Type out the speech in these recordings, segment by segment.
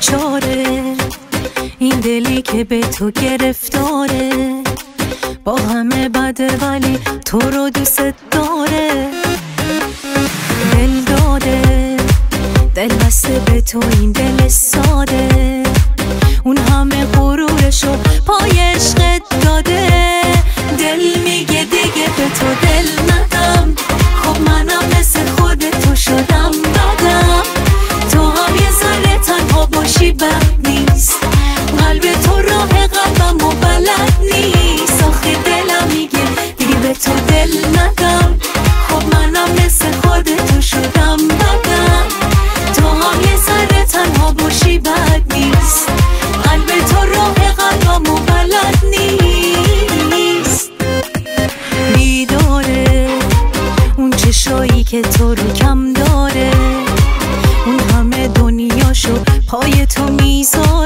بیچاره. این دلی که به تو گرفتاره. با همه بده ولی تو رو دوست داره. دل داده دل بسته به تو این دل ساده. اون همه غرورشو پای عشقت داده. بیداره اون چشایی که تو رو کم داره. اون همه دنیاشو پای تو می‌ذاره.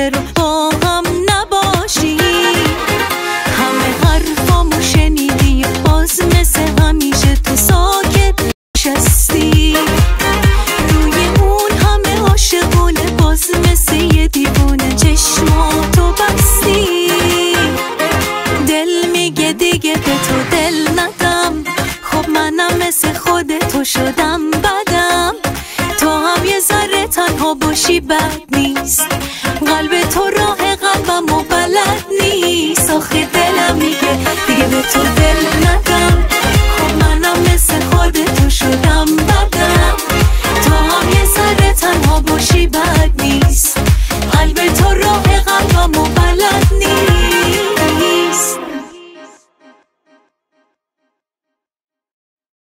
چرا با هم نباشی. همه حرفامو شنیدی باز مثل همیشه تو ساکت نشستی. روی اون همه عاشقونه باز مثل یه دیوونه چشماتو بستی. دل میگه دیگه به تو دل ندم. خب منم مثل باشی بد نیست. قلب تو راه قلبم و بلد نیست. آخه دل